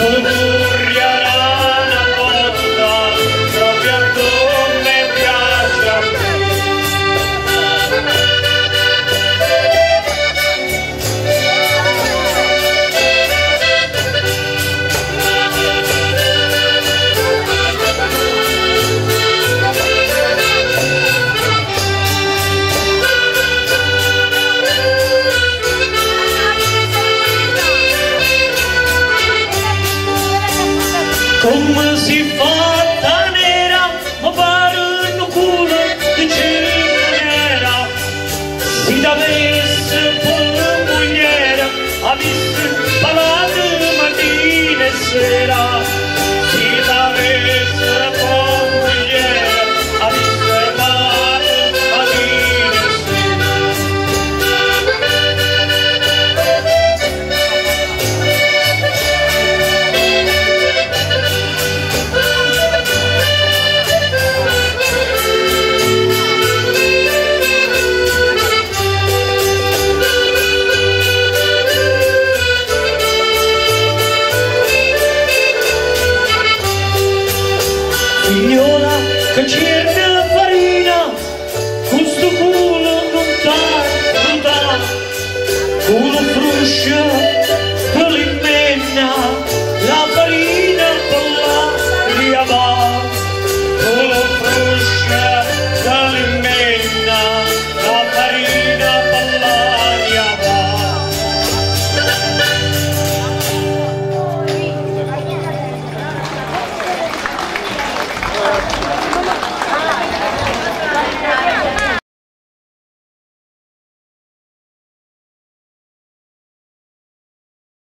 Oh. Come si fa da nera, ma pare un culo di cera Si davesse con mogliera, avesse palate mattina e sera. Che cerca farina, con sto culo non dà, non dà, culo fruscia